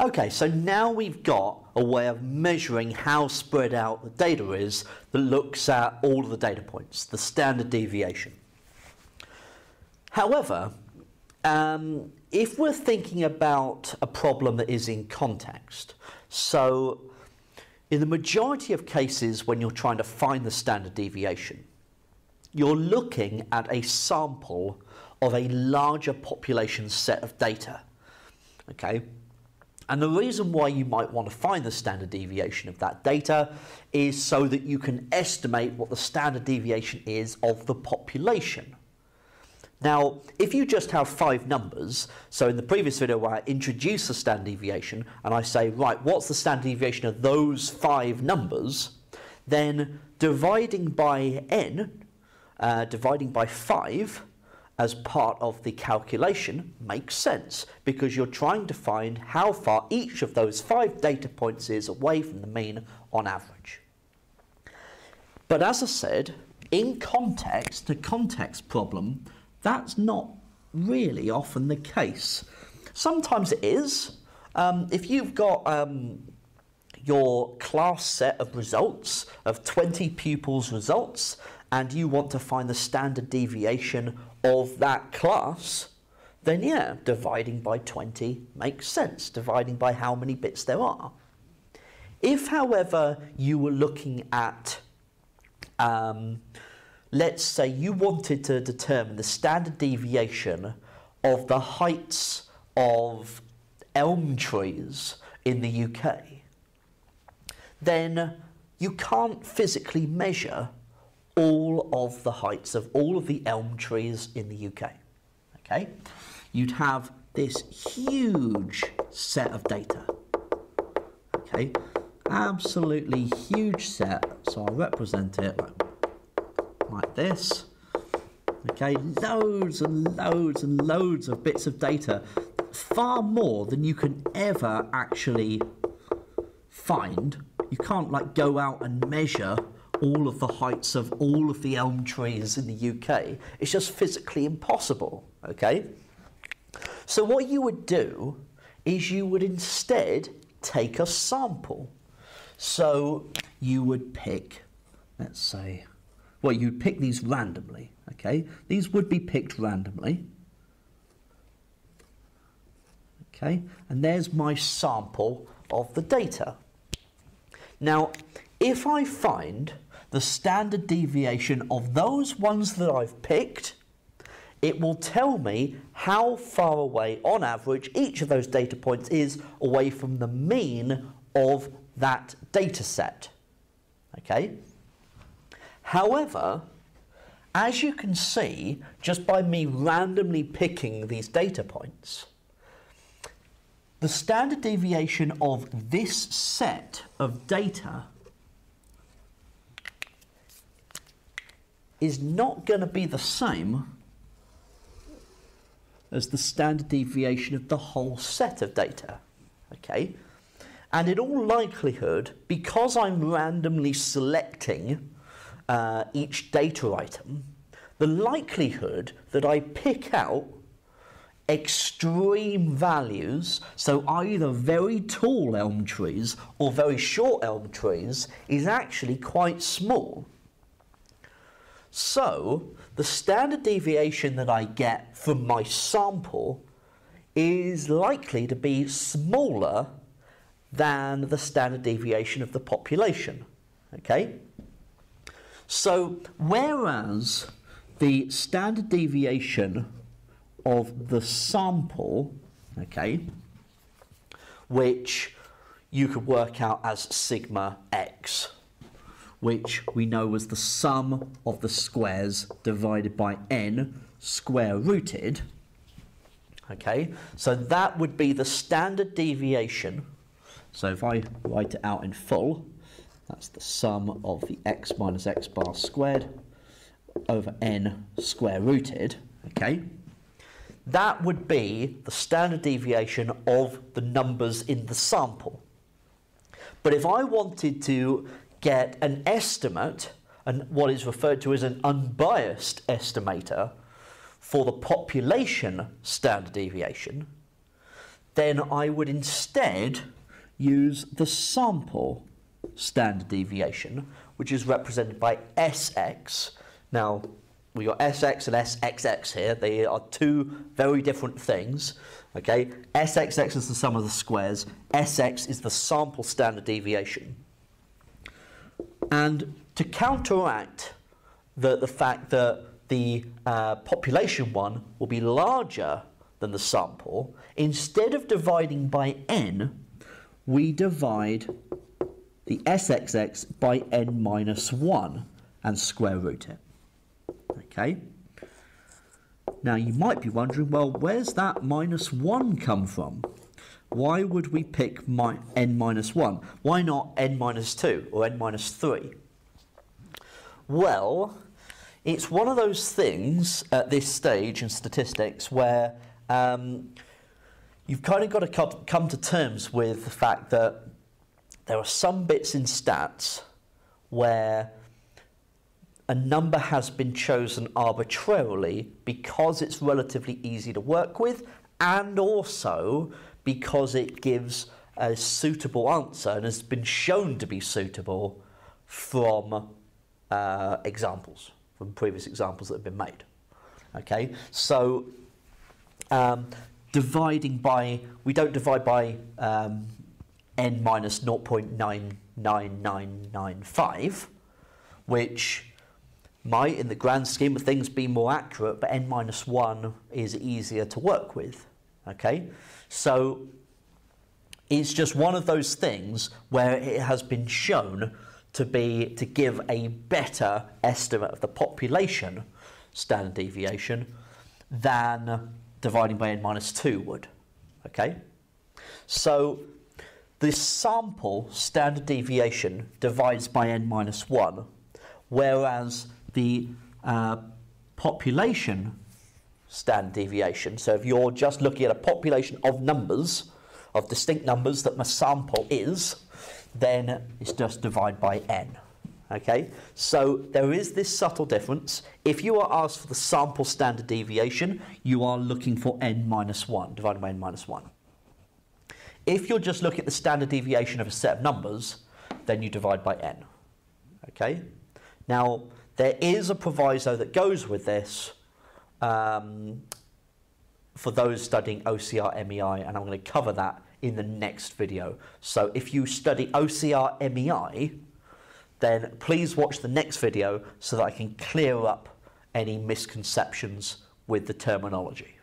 Okay, so now we've got a way of measuring how spread out the data is that looks at all of the data points, the standard deviation. However, um, if we're thinking about a problem that is in context, so in the majority of cases when you're trying to find the standard deviation, you're looking at a sample of a larger population set of data. Okay? And the reason why you might want to find the standard deviation of that data is so that you can estimate what the standard deviation is of the population. Now, if you just have five numbers, so in the previous video where I introduce the standard deviation and I say, right, what's the standard deviation of those five numbers, then dividing by n, uh, dividing by 5 as part of the calculation makes sense because you're trying to find how far each of those five data points is away from the mean on average. But as I said, in context, the context problem, that's not really often the case. Sometimes it is. Um, if you've got um, your class set of results of 20 pupils' results and you want to find the standard deviation of that class, then yeah, dividing by 20 makes sense, dividing by how many bits there are. If, however, you were looking at, um, let's say you wanted to determine the standard deviation of the heights of elm trees in the UK, then you can't physically measure all of the heights of all of the elm trees in the UK. Okay? You'd have this huge set of data. Okay? Absolutely huge set. So I'll represent it like, like this. Okay, loads and loads and loads of bits of data. Far more than you can ever actually find. You can't like go out and measure all of the heights of all of the elm trees in the UK. It's just physically impossible, okay? So what you would do is you would instead take a sample. So you would pick, let's say, well, you'd pick these randomly, okay? These would be picked randomly. Okay, and there's my sample of the data. Now, if I find the standard deviation of those ones that I've picked, it will tell me how far away, on average, each of those data points is away from the mean of that data set. Okay? However, as you can see, just by me randomly picking these data points, the standard deviation of this set of data is not going to be the same as the standard deviation of the whole set of data. Okay? And in all likelihood, because I'm randomly selecting uh, each data item, the likelihood that I pick out extreme values, so either very tall elm trees or very short elm trees, is actually quite small. So, the standard deviation that I get from my sample is likely to be smaller than the standard deviation of the population. Okay? So, whereas the standard deviation of the sample, okay, which you could work out as sigma x, which we know was the sum of the squares divided by n square rooted. Okay, so that would be the standard deviation. So if I write it out in full, that's the sum of the x minus x bar squared over n square rooted. Okay, that would be the standard deviation of the numbers in the sample. But if I wanted to get an estimate, and what is referred to as an unbiased estimator, for the population standard deviation, then I would instead use the sample standard deviation, which is represented by Sx. Now, we got Sx and Sxx here. They are two very different things. Okay, Sxx is the sum of the squares. Sx is the sample standard deviation. And to counteract the, the fact that the uh, population one will be larger than the sample, instead of dividing by n, we divide the sxx by n minus 1 and square root it. Okay? Now you might be wondering, well, where's that minus 1 come from? Why would we pick n minus 1? Why not n minus 2 or n minus 3? Well, it's one of those things at this stage in statistics where um, you've kind of got to come to terms with the fact that there are some bits in stats where a number has been chosen arbitrarily because it's relatively easy to work with and also because it gives a suitable answer and has been shown to be suitable from uh, examples, from previous examples that have been made. Okay, so um, dividing by, we don't divide by um, n minus 0.99995, which might, in the grand scheme of things, be more accurate, but n minus 1 is easier to work with. Okay? So it's just one of those things where it has been shown to be to give a better estimate of the population standard deviation than dividing by n minus 2 would. Okay? So the sample standard deviation divides by n minus 1, whereas the uh, population standard deviation, so if you're just looking at a population of numbers, of distinct numbers that my sample is, then it's just divide by n. Okay, so there is this subtle difference. If you are asked for the sample standard deviation, you are looking for n minus 1, divided by n minus 1. If you're just looking at the standard deviation of a set of numbers, then you divide by n. Okay, now there is a proviso that goes with this um, for those studying OCR MEI, and I'm going to cover that in the next video. So if you study OCR MEI, then please watch the next video so that I can clear up any misconceptions with the terminology.